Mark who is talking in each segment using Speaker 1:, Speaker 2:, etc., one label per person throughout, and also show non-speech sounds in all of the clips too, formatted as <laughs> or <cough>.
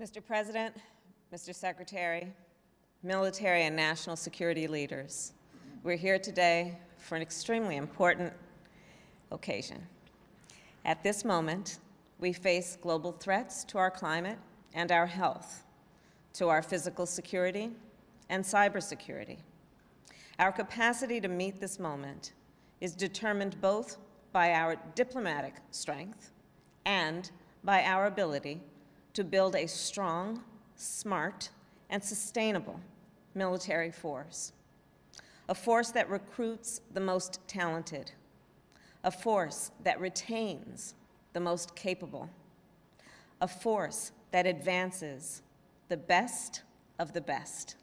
Speaker 1: Mr. President, Mr. Secretary, military and national security leaders, we're here today for an extremely important occasion. At this moment, we face global threats to our climate and our health, to our physical security and cybersecurity. Our capacity to meet this moment is determined both by our diplomatic strength and by our ability to build a strong, smart, and sustainable military force. A force that recruits the most talented, a force that retains the most capable, a force that advances the best of the best.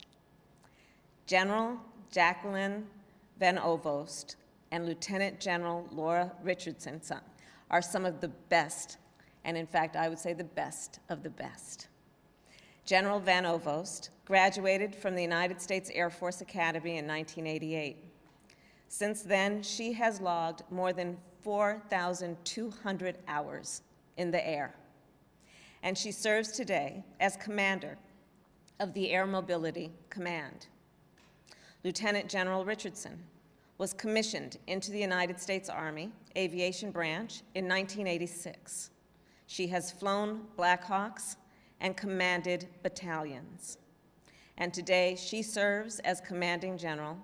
Speaker 1: General Jacqueline Van Ovost and Lieutenant General Laura Richardson are some of the best, and in fact, I would say the best of the best. General Van Ovost graduated from the United States Air Force Academy in 1988. Since then, she has logged more than 4,200 hours in the air. And she serves today as commander of the Air Mobility Command. Lieutenant General Richardson was commissioned into the United States Army Aviation Branch in 1986. She has flown Black Hawks and commanded battalions. And today she serves as commanding general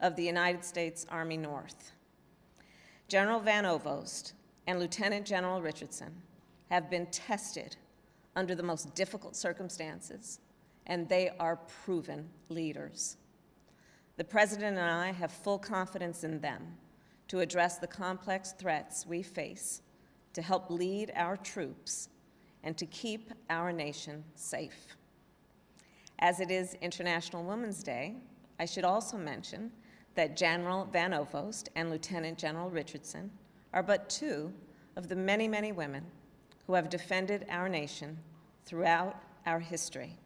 Speaker 1: of the United States Army North. General Van Ovost and Lieutenant General Richardson have been tested under the most difficult circumstances, and they are proven leaders. The President and I have full confidence in them to address the complex threats we face, to help lead our troops, and to keep our nation safe. As it is International Women's Day, I should also mention that General Van Ovost and Lieutenant General Richardson are but two of the many, many women who have defended our nation throughout our history.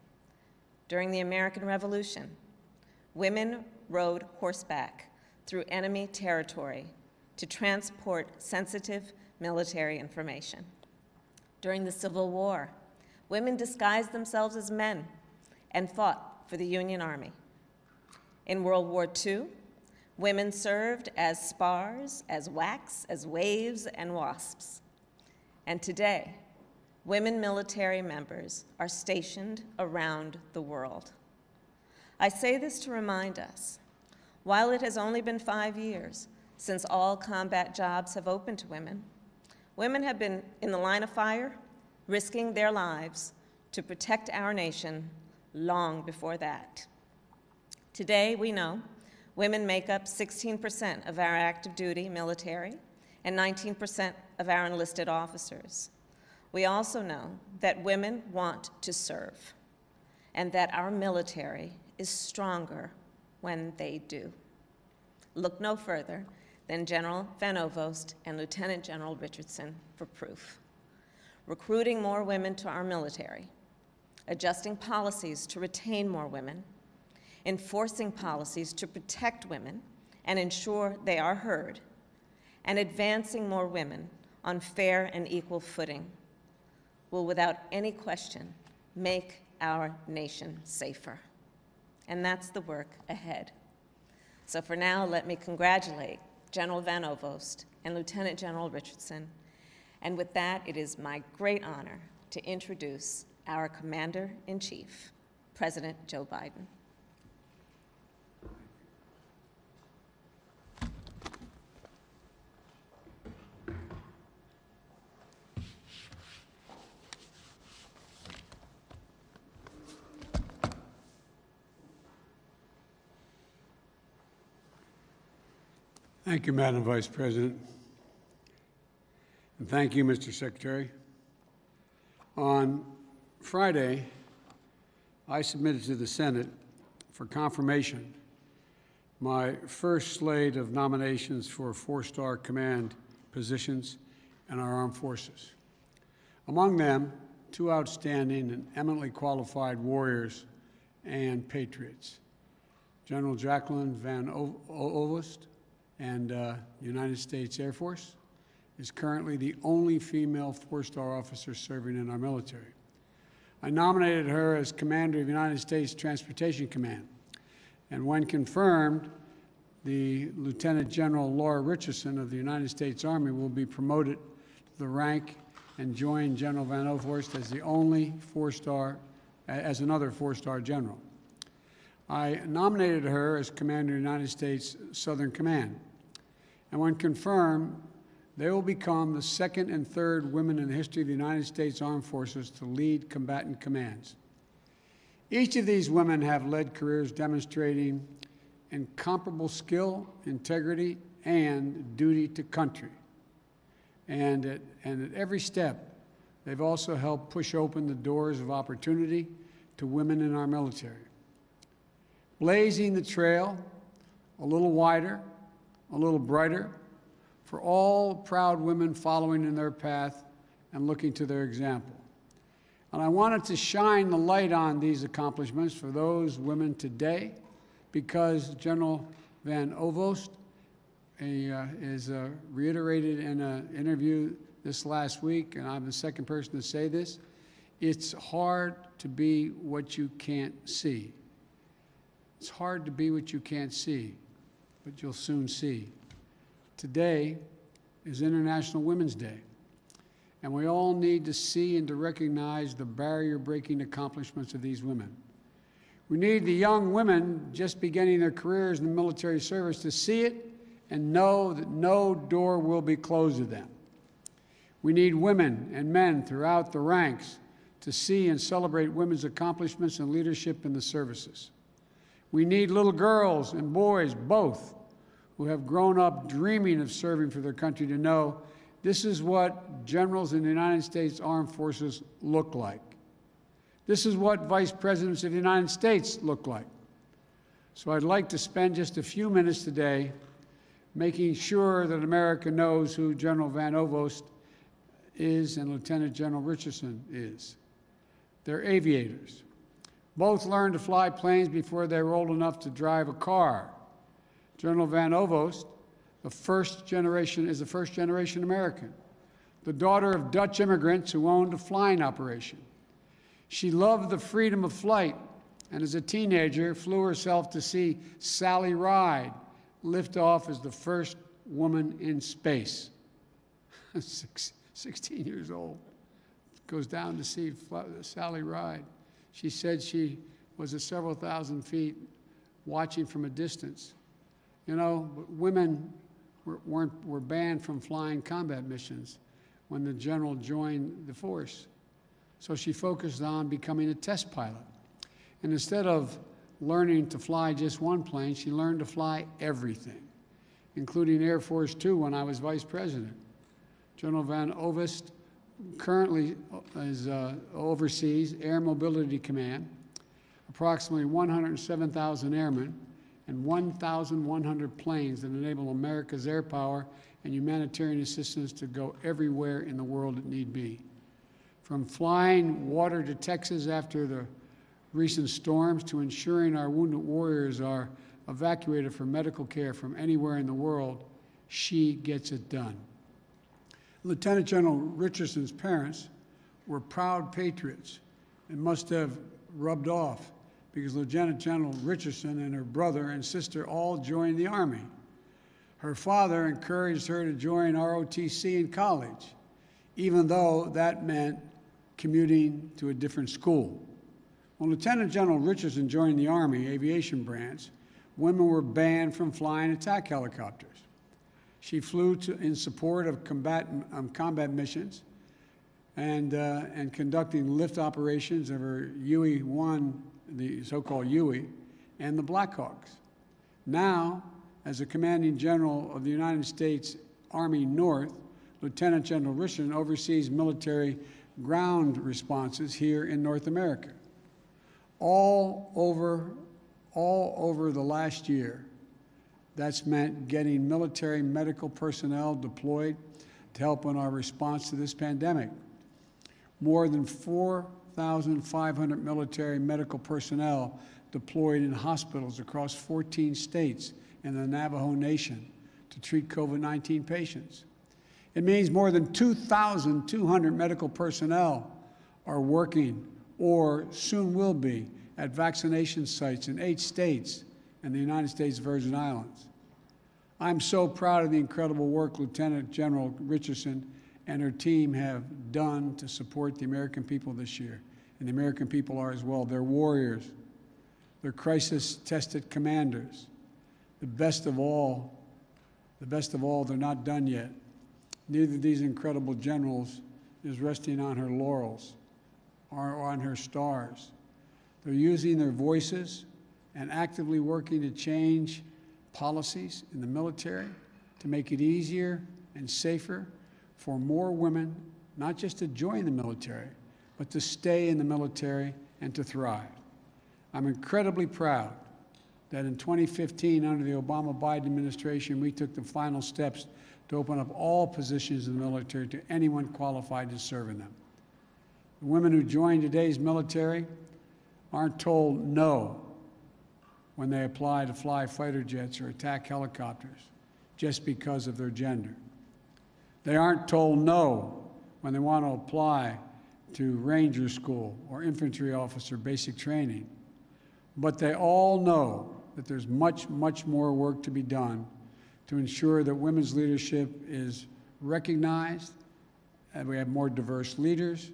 Speaker 1: During the American Revolution, women rode horseback through enemy territory to transport sensitive military information. During the Civil War, women disguised themselves as men and fought for the Union Army. In World War II, women served as spars, as WACs, as waves, and wasps. And today, women military members are stationed around the world. I say this to remind us, while it has only been five years since all combat jobs have opened to women, women have been in the line of fire, risking their lives to protect our nation long before that. Today, we know women make up 16% of our active duty military and 19% of our enlisted officers. We also know that women want to serve and that our military is stronger when they do. Look no further than General Van Ovost and Lieutenant General Richardson for proof. Recruiting more women to our military, adjusting policies to retain more women, enforcing policies to protect women and ensure they are heard, and advancing more women on fair and equal footing will without any question make our nation safer and that's the work ahead. So for now, let me congratulate General Van Ovost and Lieutenant General Richardson. And with that, it is my great honor to introduce our Commander-in-Chief, President Joe Biden.
Speaker 2: Thank you, Madam Vice President. And thank you, Mr. Secretary. On Friday, I submitted to the Senate for confirmation my first slate of nominations for four-star command positions in our armed forces. Among them, two outstanding and eminently qualified warriors and patriots, General Jacqueline Van Ovost and uh, United States Air Force, is currently the only female four-star officer serving in our military. I nominated her as Commander of United States Transportation Command. And when confirmed, the Lieutenant General Laura Richardson of the United States Army will be promoted to the rank and join General Van Ovorst as the only four-star, as another four-star general. I nominated her as Commander of United States Southern Command. And when confirmed, they will become the second and third women in the history of the United States Armed Forces to lead combatant commands. Each of these women have led careers demonstrating incomparable skill, integrity, and duty to country. And at, and at every step, they've also helped push open the doors of opportunity to women in our military. Blazing the trail a little wider, a little brighter, for all proud women following in their path and looking to their example. And I wanted to shine the light on these accomplishments for those women today because General Van Ovost uh, is uh, reiterated in an interview this last week, and I'm the second person to say this. It's hard to be what you can't see. It's hard to be what you can't see, but you'll soon see. Today is International Women's Day, and we all need to see and to recognize the barrier breaking accomplishments of these women. We need the young women just beginning their careers in the military service to see it and know that no door will be closed to them. We need women and men throughout the ranks to see and celebrate women's accomplishments and leadership in the services. We need little girls and boys, both, who have grown up dreaming of serving for their country to know this is what generals in the United States Armed Forces look like. This is what vice presidents of the United States look like. So I'd like to spend just a few minutes today making sure that America knows who General Van Ovost is and Lieutenant General Richardson is. They're aviators. Both learned to fly planes before they were old enough to drive a car. General Van Ovost, the first generation, is a first generation American, the daughter of Dutch immigrants who owned a flying operation. She loved the freedom of flight, and as a teenager, flew herself to see Sally Ride lift off as the first woman in space. <laughs> Six, 16 years old, goes down to see Sally Ride. She said she was at several thousand feet watching from a distance. You know, women were, weren't, were banned from flying combat missions when the general joined the force. So she focused on becoming a test pilot. And instead of learning to fly just one plane, she learned to fly everything, including Air Force Two when I was vice president. General Van Ovost currently is uh, Air Mobility Command, approximately 107,000 airmen and 1,100 planes that enable America's air power and humanitarian assistance to go everywhere in the world it need be. From flying water to Texas after the recent storms to ensuring our wounded warriors are evacuated for medical care from anywhere in the world, she gets it done. Lieutenant General Richardson's parents were proud patriots and must have rubbed off because Lieutenant General Richardson and her brother and sister all joined the Army. Her father encouraged her to join ROTC in college, even though that meant commuting to a different school. When Lieutenant General Richardson joined the Army Aviation Branch, women were banned from flying attack helicopters. She flew to, in support of combat, um, combat missions and, uh, and conducting lift operations of her UH-1, the so-called UE, and the Blackhawks. Now, as a commanding general of the United States Army North, Lieutenant General Richardson oversees military ground responses here in North America. All over, all over the last year, that's meant getting military medical personnel deployed to help in our response to this pandemic. More than 4,500 military medical personnel deployed in hospitals across 14 states and the Navajo Nation to treat COVID 19 patients. It means more than 2,200 medical personnel are working or soon will be at vaccination sites in eight states and the United States Virgin Islands. I'm so proud of the incredible work Lieutenant General Richardson and her team have done to support the American people this year. And the American people are as well. They're warriors, they're crisis tested commanders. The best of all, the best of all, they're not done yet. Neither of these incredible generals is resting on her laurels or on her stars. They're using their voices and actively working to change policies in the military to make it easier and safer for more women, not just to join the military, but to stay in the military and to thrive. I'm incredibly proud that in 2015, under the Obama Biden administration, we took the final steps to open up all positions in the military to anyone qualified to serve in them. The women who join today's military aren't told no when they apply to fly fighter jets or attack helicopters just because of their gender. They aren't told no when they want to apply to Ranger School or infantry officer basic training. But they all know that there's much, much more work to be done to ensure that women's leadership is recognized, and we have more diverse leaders.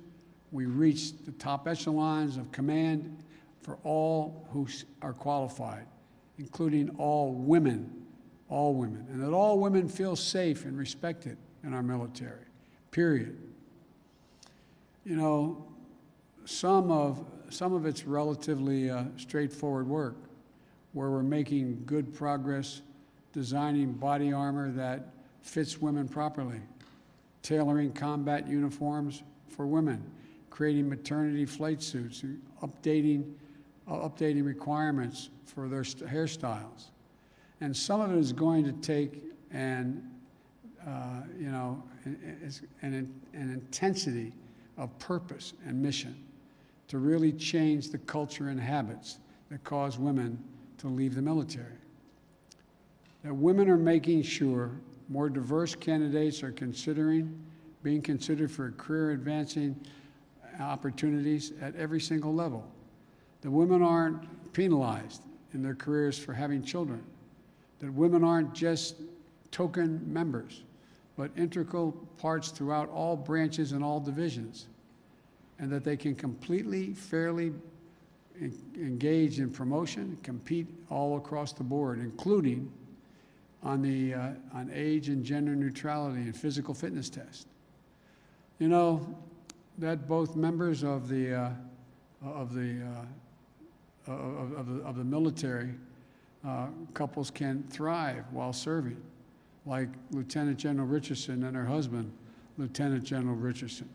Speaker 2: We reach the top echelons of command for all who are qualified, including all women, all women, and that all women feel safe and respected in our military, period. You know, some of, some of it's relatively uh, straightforward work, where we're making good progress designing body armor that fits women properly, tailoring combat uniforms for women, creating maternity flight suits, updating, updating requirements for their st- hairstyles. And some of it is going to take an, uh, you know, an, an, an intensity of purpose and mission to really change the culture and habits that cause women to leave the military. That women are making sure more diverse candidates are considering, being considered for career advancing opportunities at every single level. That women aren't penalized in their careers for having children. That women aren't just token members, but integral parts throughout all branches and all divisions and that they can completely, fairly en- engage in promotion, compete all across the board, including on the uh, on age and gender neutrality and physical fitness test. You know that both members of the uh, of the uh, of, of the of the military uh, couples can thrive while serving, like Lieutenant General Richardson and her husband, Lieutenant General Richardson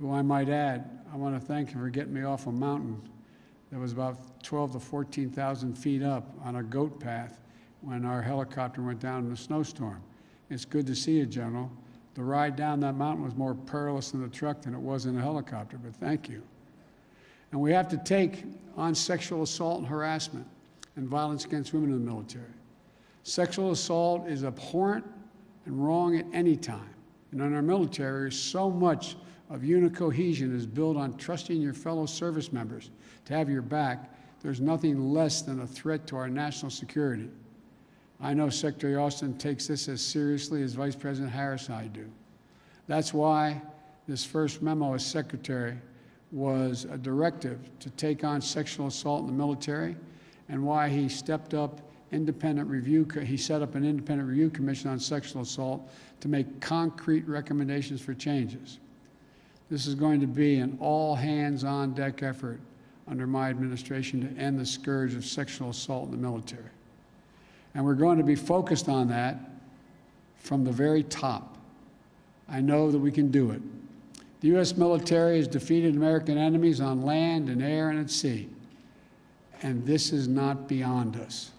Speaker 2: who I might add, I want to thank him for getting me off a mountain that was about 12 to 14,000 feet up on a goat path when our helicopter went down in a snowstorm. It's good to see you, General. The ride down that mountain was more perilous in the truck than it was in the helicopter, but thank you. And we have to take on sexual assault and harassment and violence against women in the military. Sexual assault is abhorrent and wrong at any time. And in our military, so much of unit cohesion is built on trusting your fellow service members to have your back. There's nothing less than a threat to our national security. I know Secretary Austin takes this as seriously as Vice President Harris and I do. That's why this first memo as secretary was a directive to take on sexual assault in the military and why he stepped up independent review, he set up an independent review commission on sexual assault to make concrete recommendations for changes. This is going to be an all hands on deck effort under my administration to end the scourge of sexual assault in the military. And we're going to be focused on that from the very top. I know that we can do it. The U.S. military has defeated American enemies on land and air and at sea. And this is not beyond us.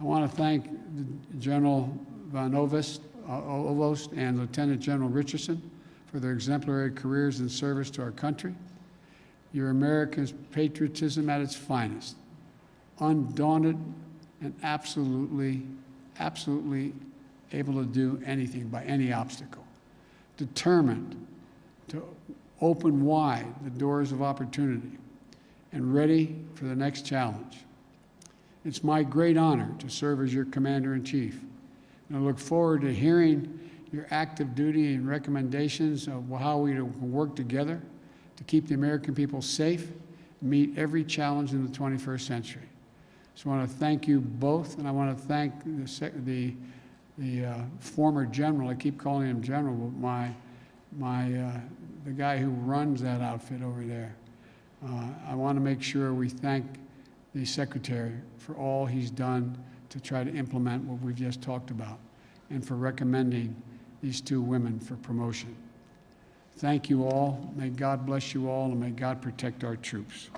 Speaker 2: I want to thank General Von Ovost, uh, Ovost and Lieutenant General Richardson for their exemplary careers in service to our country. Your American patriotism at its finest, undaunted and absolutely, absolutely able to do anything by any obstacle, determined to open wide the doors of opportunity and ready for the next challenge. It's my great honor to serve as your Commander in Chief. And I look forward to hearing your active duty and recommendations of how we can work together to keep the American people safe, meet every challenge in the 21st century. So I want to thank you both, and I want to thank the, the, the uh, former general, I keep calling him general, but my, my, uh, the guy who runs that outfit over there. Uh, I want to make sure we thank the secretary for all he's done to try to implement what we've just talked about, and for recommending these two women for promotion. Thank you all. May God bless you all, and may God protect our troops.